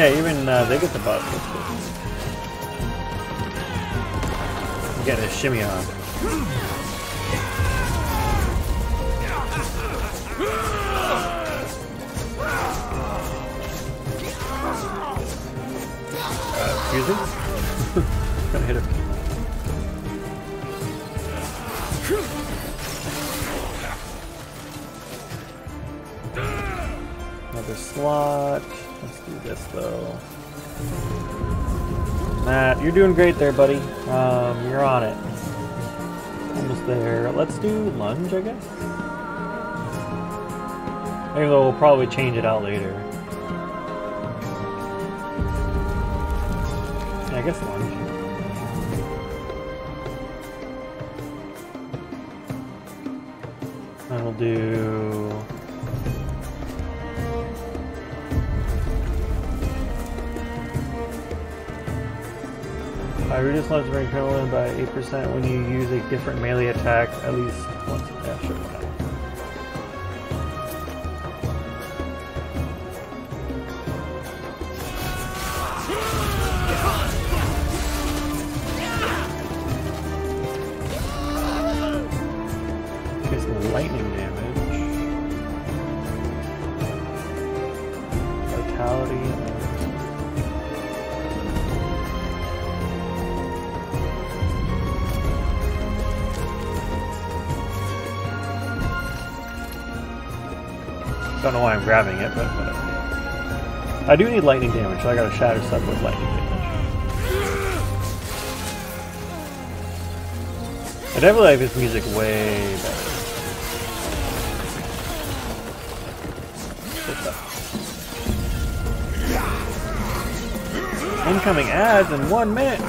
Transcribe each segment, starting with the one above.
Yeah, even uh, they get the buff. Get a shimmy on. Excuse me? Gonna hit him. Another slot. This though. Matt, you're doing great there, buddy. Um, you're on it. Almost there. Let's do lunge, I guess. Maybe we'll probably change it out later. Yeah, I guess lunge. And we'll do I reduce left range penalty by 8% when you use a different melee attack at least Don't know why I'm grabbing it, but whatever. I do need lightning damage, so I gotta shatter stuff with lightning damage. I definitely like this music way better. Incoming ads in one minute.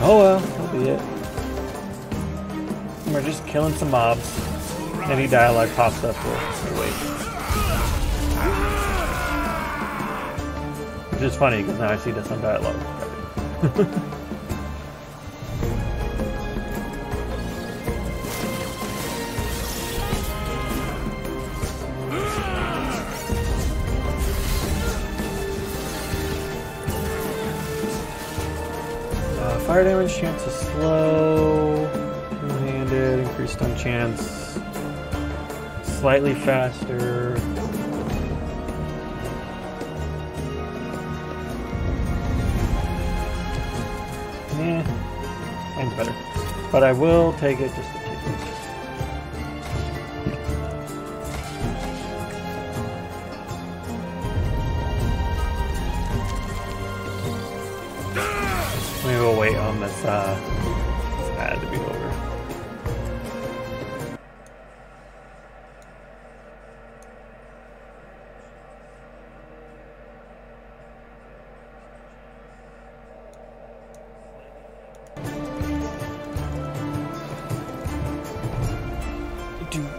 Oh well, that'll be it. We're just killing some mobs. Any dialogue pops up, we'll, wait. Which is funny because now I see the some dialogue. uh, fire damage chance is slow. Two-handed, increased stun chance. Slightly faster. Yeah, mine's better. But I will take it just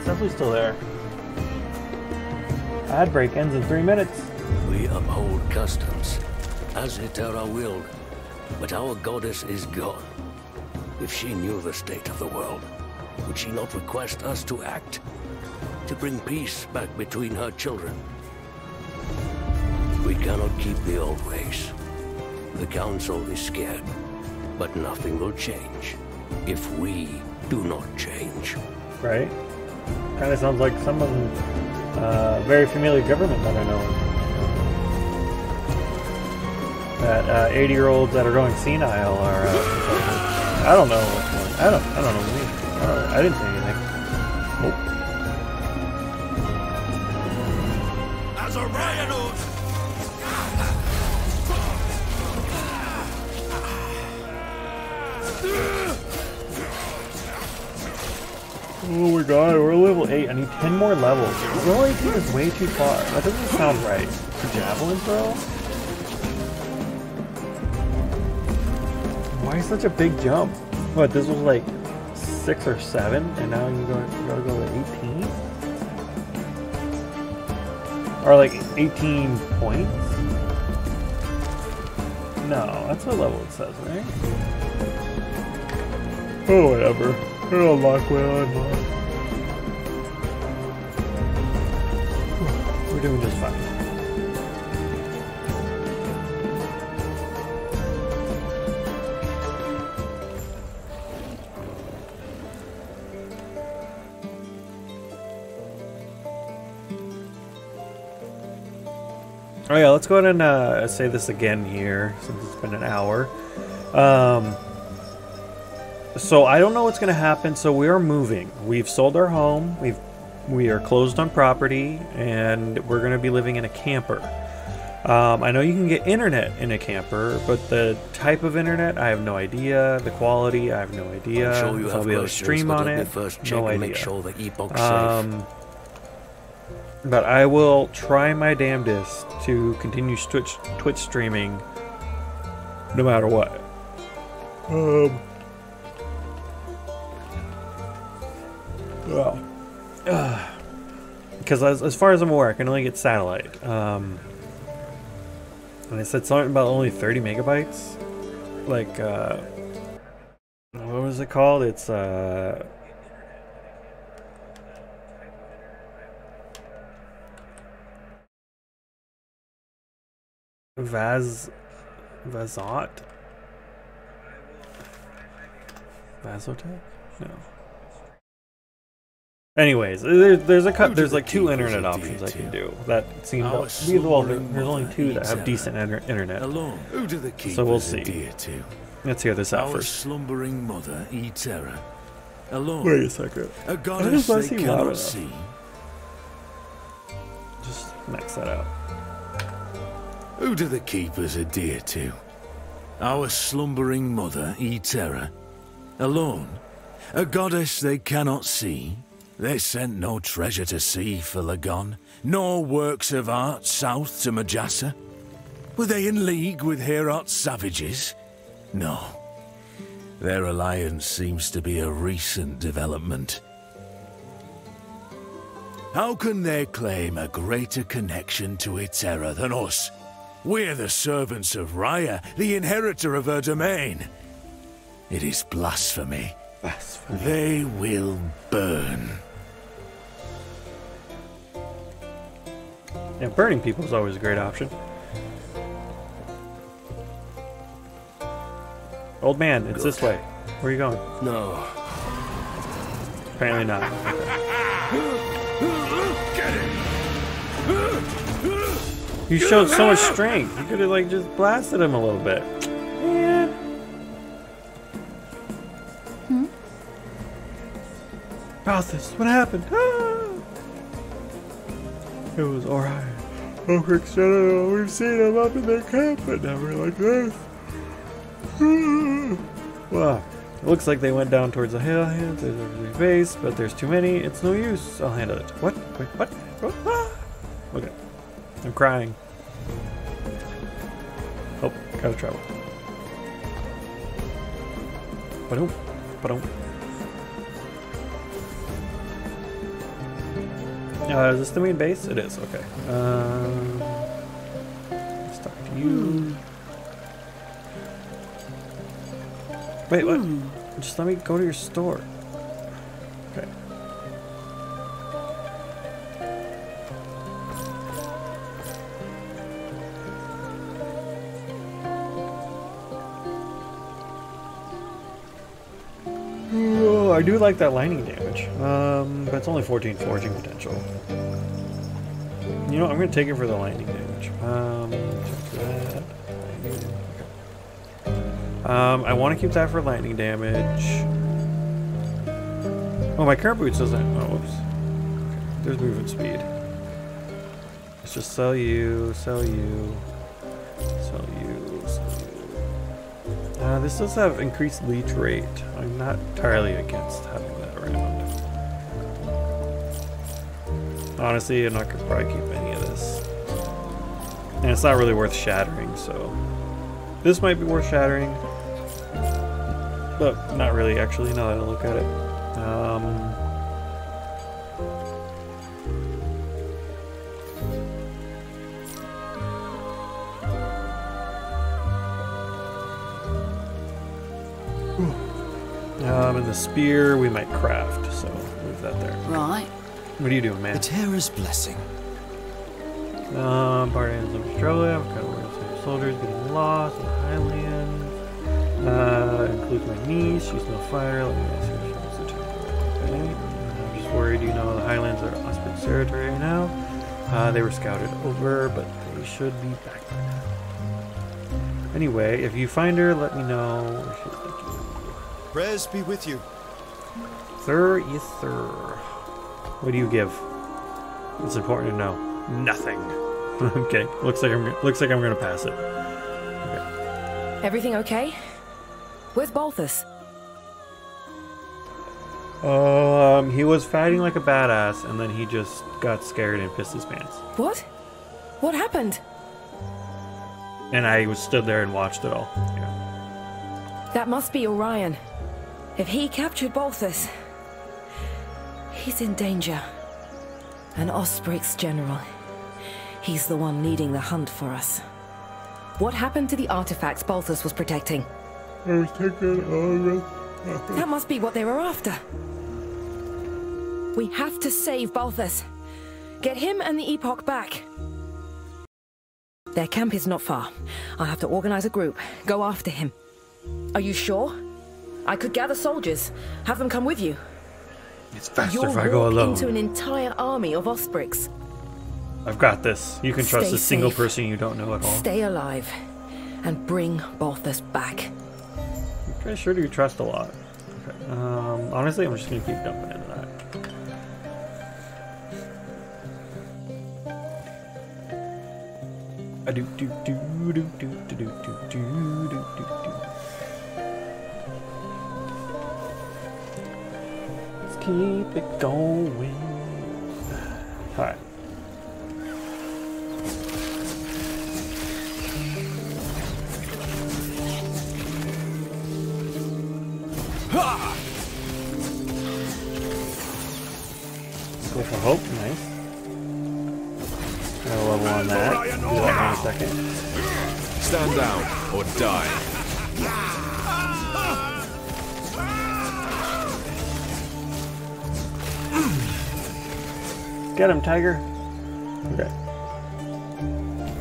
it's definitely still there. Ad break ends in three minutes. we uphold customs, as Eterra willed. But our goddess is gone. If she knew the state of the world, would she not request us to act? To bring peace back between her children? We cannot keep the old ways. The Council is scared, but nothing will change if we do not change. Right? Kind of sounds like someone uh, very familiar government that I know. of. That 80 year olds that are going senile are. Uh, I don't know. I don't. I don't know. I, don't, I didn't say Oh my god, we're level 8. I need 10 more levels. Level 18 is way too far. That doesn't sound right. The javelin throw? Why such a big jump? What, this was like 6 or 7, and now you you gotta go to 18? Or like 18 points? No, that's what level it says, right? Oh, whatever. It'll unlock what it'll unlock. We're doing just fine. Oh yeah, let's go ahead and uh, say this again here since it's been an hour. Um, so I don't know what's going to happen. So we are moving. We've sold our home. We've we are closed on property, and we're going to be living in a camper. Um, I know you can get internet in a camper, but the type of internet, I have no idea. The quality, I have no idea. I'm sure you if I'll be able to stream on it. first check no and idea. make sure the epoch's Um, but I will try my damnedest to continue Twitch Twitch streaming, no matter what. Um. Well, because as, as far as I'm aware, I can only get satellite. Um, and I said something about only 30 megabytes. Like, uh, what was it called? It's uh. Vaz Vazot? Vazotech? No. Anyways, there, there's a cut. There's like two internet options I can do. That seem Our to be well. There's only two that have decent internet. Alone. Who do the keepers So we'll see. Let's hear this out first. slumbering mother, Eterra. Alone. Wait a second. A does goddess that they seem loud cannot see. Just max that out. Who do the keepers adhere to? Our slumbering mother, Eterra. Alone. A goddess they cannot see. They sent no treasure to sea for Lagon, nor works of art south to Majasa. Were they in league with Heorot's savages? No. Their alliance seems to be a recent development. How can they claim a greater connection to Eterra than us? We're the servants of Raya, the inheritor of her domain. It is blasphemy. blasphemy. They will burn. Yeah, burning people is always a great option. Old man, it's this way. Where are you going? No. Apparently not. You showed so much strength. You could have like just blasted him a little bit. Yeah. Balthus, what happened? Ah! It was alright. Oh, shut up. We've seen them up in their camp, but never like this. Well, it looks like they went down towards the hill. There's a base, but there's too many. It's no use. I'll handle it. What? Wait, what? what? Ah! Okay. I'm crying. Oh, gotta travel. Ba-dum. Ba-dum. Uh, is this the main base? It is, okay. Um, let's talk to you. Wait, what? Just let me go to your store. Okay. Oh, I do like that lightning damage. Um, but it's only 14 forging potential. You know, I'm gonna take it for the lightning damage. Um, that. Um, I want to keep that for lightning damage. Oh, my current boots doesn't. Oh, whoops. There's movement speed. Let's just sell you, sell you, sell you, sell you. Uh, this does have increased leech rate. I'm not entirely against that Honestly, I'm not gonna probably keep any of this. And it's not really worth shattering, so. This might be worth shattering. But not really, actually, now that I look at it. Um, Um, and the spear we might craft, so What are you doing, man? The Terror's blessing. Um, Barbarians of Australia, I've got of soldiers getting lost in the Highlands. Uh, includes my niece, she's no fighter, let me ask her if she wants to turn Okay. I'm just worried, you know, the Highlands are Osprix territory right now. Uh, they were scouted over, but they should be back by now. Anyway, if you find her, let me know. Where. Thank you. Prayers be with you. Sir, yes, sir. What do you give? It's important to know. Nothing. okay, looks like I'm looks like I'm gonna pass it. Everything okay? Where's Balthus? Um, he was fighting like a badass, and then he just got scared and pissed his pants. What? What happened? And I was stood there and watched it all. Yeah. That must be Orian. If he captured Balthus, he's in danger. An Osprix general. He's the one leading the hunt for us. What happened to the artifacts Balthus was protecting? I was taking all That must be what they were after. We have to save Balthus. Get him and the Epoch back. Their camp is not far. I'll have to organize a group. Go after him. Are you sure? I could gather soldiers. Have them come with you. It's faster You'll if I go alone. into an entire army of Osprix. I've got this. You can trust Stay a single safe. person you don't know at all. Stay alive. And bring Balthus back. Okay, sure do you trust a lot. Okay. Um, honestly, I'm just gonna keep dumping into that. Do do do do do do do do do do do keep it going. All right. Go for hope. Nice. Got a level on that. Do that in a second. Stand down or die. Get him, Tiger. Okay.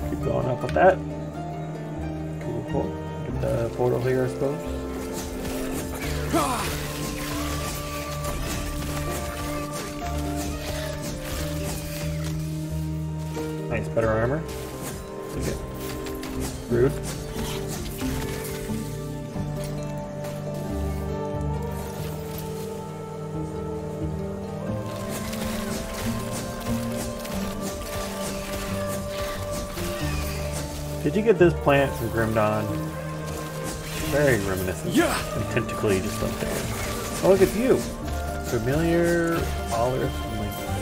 Keep going up with that. Cool, cool. Get the portal here, I suppose. Nice, better armor. It. Rude. Did you get this plant from Grim Dawn? Very reminiscent. Yeah. And tentacly just up there. Oh, look, it's you. Familiar Olive. Interesting.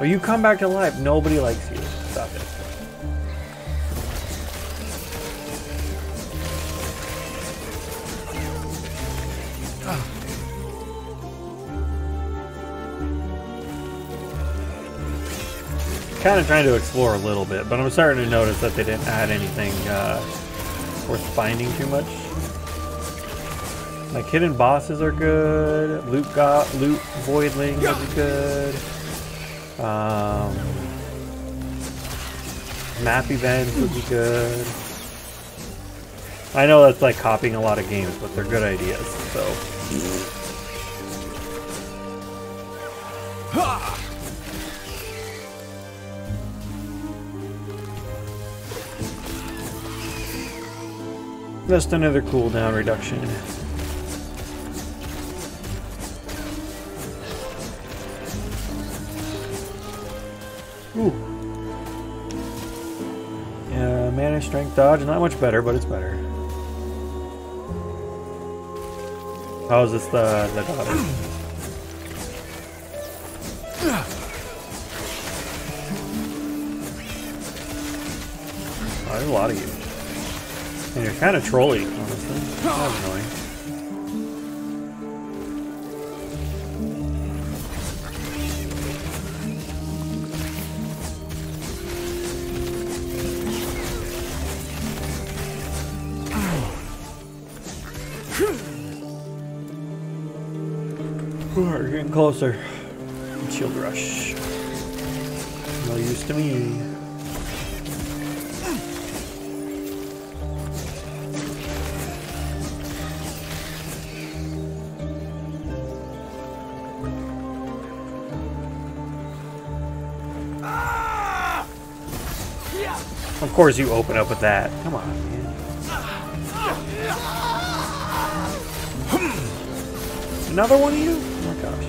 Oh, you come back to life. Nobody likes you. Stop it. Kind of trying to explore a little bit, but I'm starting to notice that they didn't add anything uh, worth finding too much. Like hidden bosses are good. Loot got loot voidling would be good. Um, map events would be good. I know that's like copying a lot of games, but they're good ideas. So Just another cooldown reduction. Ooh. Yeah, mana, strength, dodge, not much better, but it's better. How is this the, the dodge? a lot of you. And you're kind of trolly, honestly. That's annoying. We're getting closer. Shield rush. No use to me. Of course you open up with that. Come on, man. Another one of you? Oh my gosh.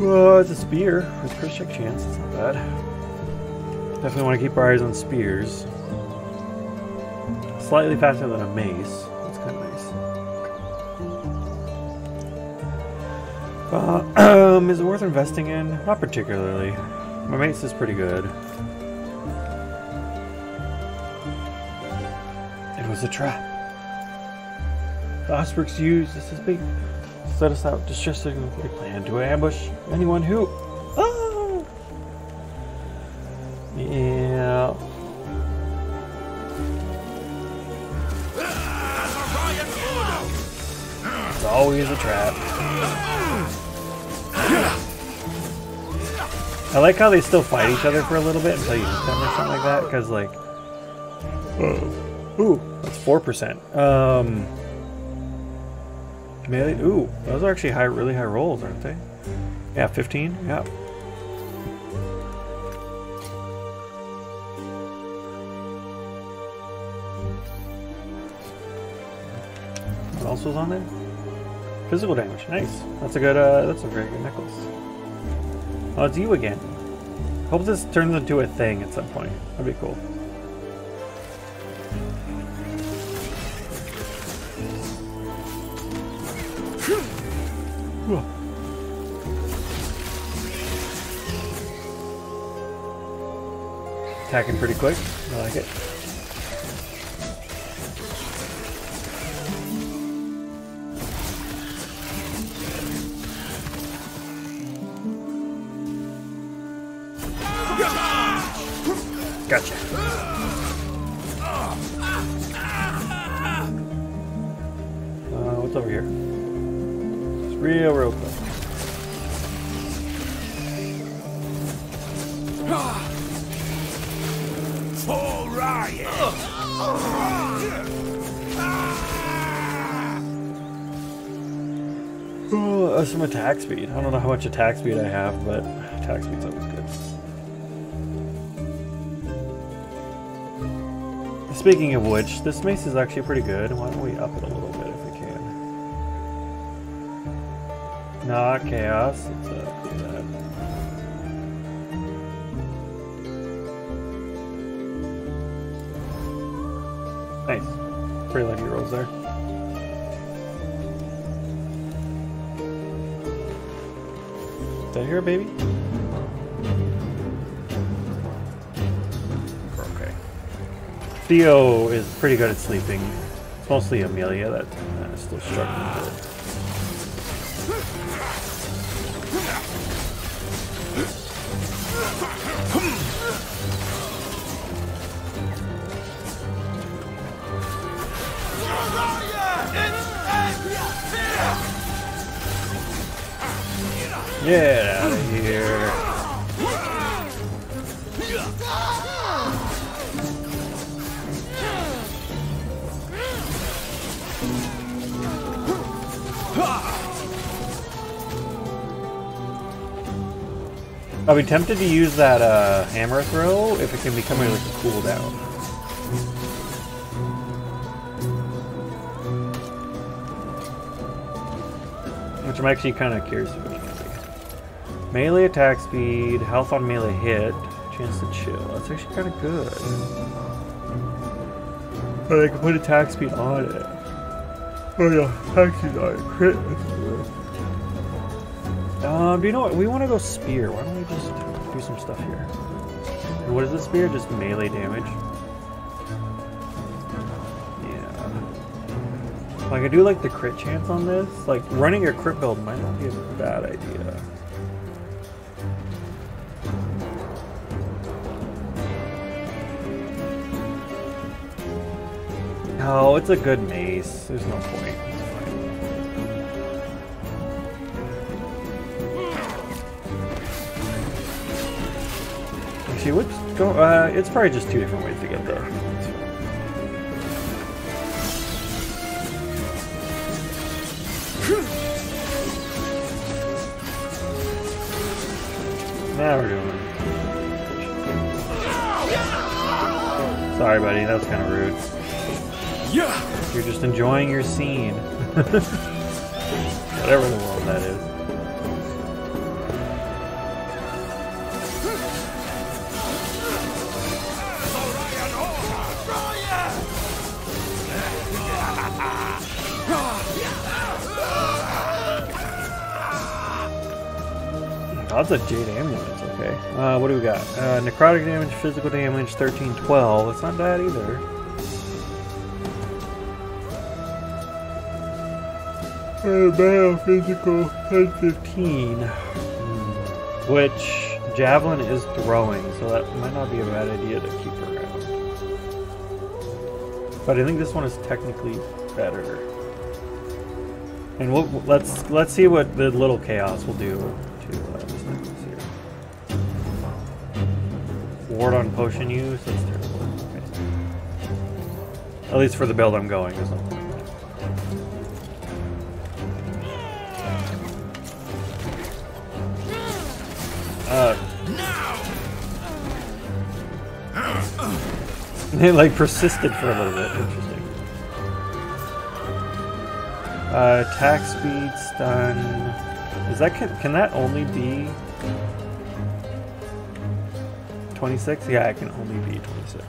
Well, it's a spear. A crit check chance. It's not bad. Definitely want to keep our eyes on spears. Slightly faster than a mace. That's kind of nice. Uh, um, is it worth investing in? Not particularly. My mace is pretty good. It was a trap. The Osprix used this as bait. Set us out distressing they plan to ambush anyone who. I like how they still fight each other for a little bit until you hit them or something like that. Because like, ooh, that's four percent. Um, melee. Ooh, those are actually high, really high rolls, aren't they? Yeah, fifteen. Yeah. What else was on there? Physical damage. Nice. That's a good. Uh, that's a very good necklace. Oh, it's you again. Hope this turns into a thing at some point. That'd be cool. Attacking pretty quick. I like it. It's real, quick. Full riot! Oh, uh, some attack speed. I don't know how much attack speed I have, but attack speed's always good. Speaking of which, this mace is actually pretty good. Why don't we up it a little Not chaos. Nice. Pretty lucky rolls there. Did I hear a baby? Okay. Theo is pretty good at sleeping. It's mostly Amelia that uh, still struggling. Get out of here. I'll be tempted to use that uh, hammer throw if it can become like a cooldown. Which I'm actually kind of curious of Melee attack speed, health on melee hit, chance to chill. That's actually kind of good. But I can put attack speed on it. Oh yeah, taxi died. Crit. Um, do you know what? We want to go spear. Why don't we just do some stuff here? And what is the spear? Just melee damage. Yeah. Like I do like the crit chance on this. Like running a crit build might not be a bad idea. Oh, it's a good mace. There's no point. Actually, what's go? Uh, it's probably just two different ways to get there. Now we're doing. it. Sorry, buddy. That was kind of rude. Yeah. You're just enjoying your scene. Whatever the world that is. Lots of Jade amulets, okay. Uh, what do we got? Uh, necrotic damage, physical damage, 13, 12. That's not bad either. Uh, physical, 10, 15. Hmm. Which, Javelin is throwing, so that might not be a bad idea to keep around. But I think this one is technically better. And we'll, let's let's see what the little chaos will do to uh, this necklace here. Ward on potion use. That's terrible. Okay. At least for the build I'm going, there's no. Uh, it like persisted for a little bit. Interesting. Uh, attack speed, stun. Is that can, can that only be 26? Yeah, it can only be 26.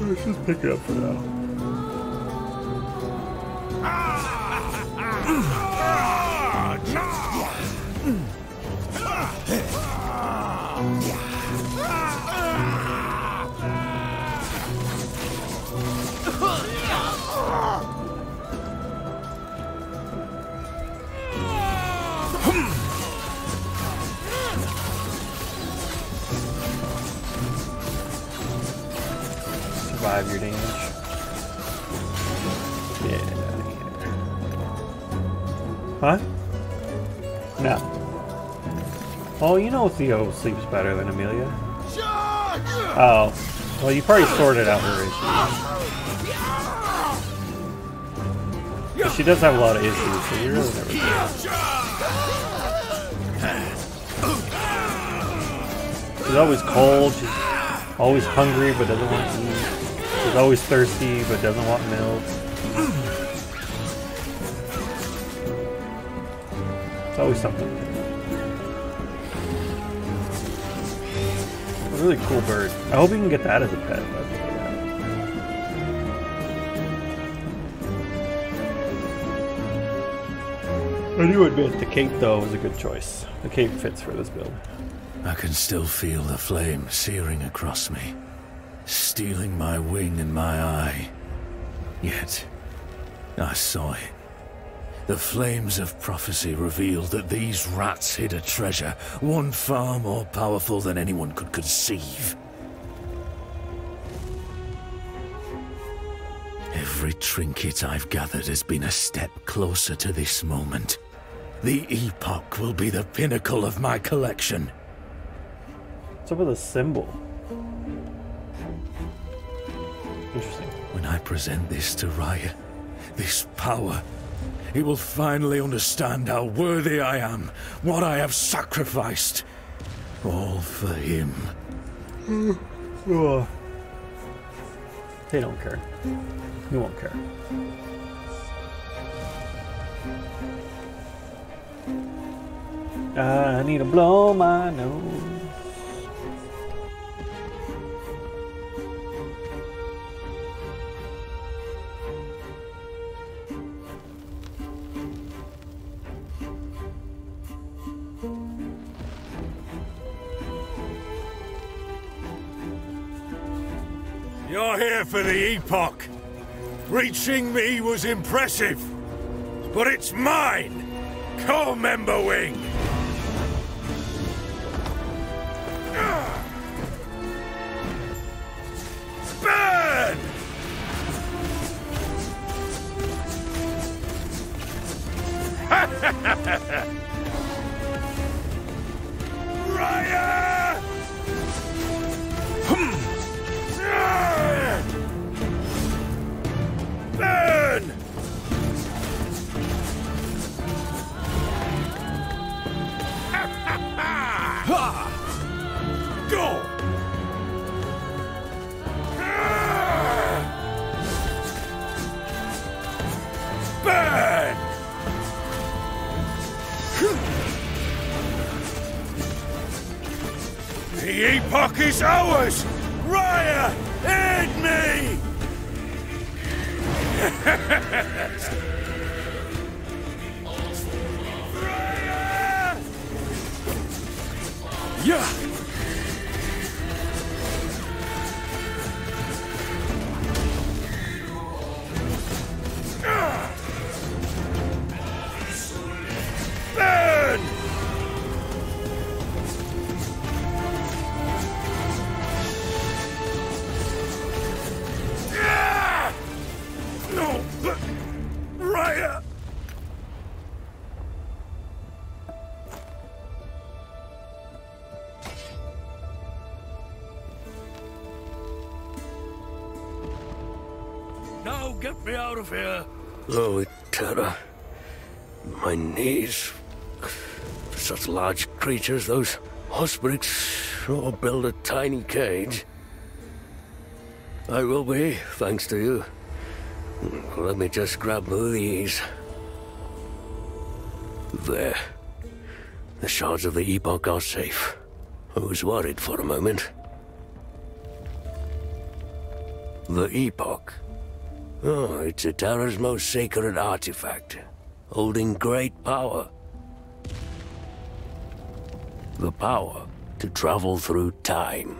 Let's just pick it up for now. Survive your damage. Yeah. Huh? No. Oh, you know Theo sleeps better than Amelia. Oh. Well, you probably sorted out her issues. But she does have a lot of issues, so you really never know. She's always cold, she's always hungry but doesn't want to eat. She's always thirsty but doesn't want milk. It's always something. A really cool bird. I hope you can get that as a pet. That'd be rad. I do admit the cape though was a good choice. The cape fits for this build. I can still feel the flame searing across me, stealing my wing and my eye. Yet, I saw it. The flames of prophecy revealed that these rats hid a treasure, one far more powerful than anyone could conceive. Every trinket I've gathered has been a step closer to this moment. The epoch will be the pinnacle of my collection. What's up with a symbol? I present this to Raya, this power, he will finally understand how worthy I am, what I have sacrificed. All for him. They don't care. You won't care. I need to blow my nose. For the Epoch. Reaching me was impressive. But it's mine! Come, Emberwing! Is ours! Raya, aid me! me out of here! Oh, Terra. Uh, my knees. Such large creatures, those Osprix sure build a tiny cage. I will be, thanks to you. Let me just grab these. There. The shards of the Epoch are safe. I was worried for a moment. The Epoch. Oh, it's Eterra's most sacred artifact, holding great power. The power to travel through time.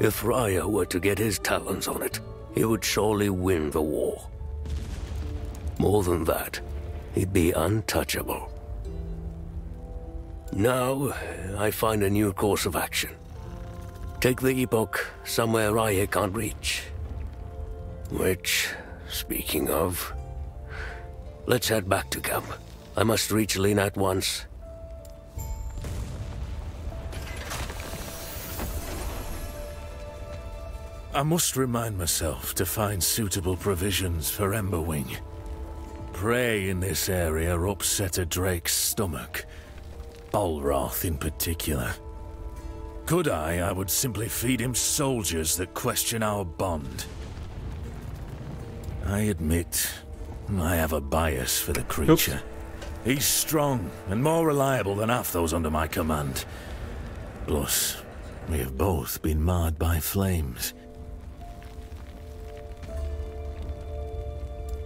If Raya were to get his talons on it, he would surely win the war. More than that, he'd be untouchable. Now, I find a new course of action. Take the Epoch somewhere Raya can't reach. Which, speaking of, let's head back to camp. I must reach Lena at once. I must remind myself to find suitable provisions for Emberwing. Prey in this area upset a Drake's stomach. Bolroth in particular. Could I, I would simply feed him soldiers that question our bond. I admit, I have a bias for the creature. He's strong and more reliable than half those under my command. Plus, we have both been marred by flames.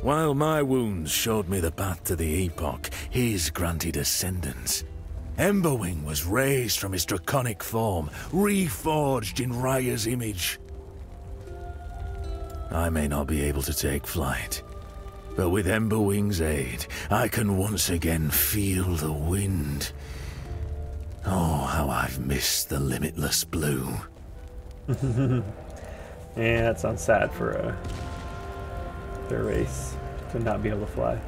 While my wounds showed me the path to the Epoch, his granted ascendance. Emberwing was raised from his draconic form, reforged in Raya's image. I may not be able to take flight, but with Emberwing's aid, I can once again feel the wind. Oh, how I've missed the limitless blue. Yeah, that sounds sad for uh, their race to not be able to fly.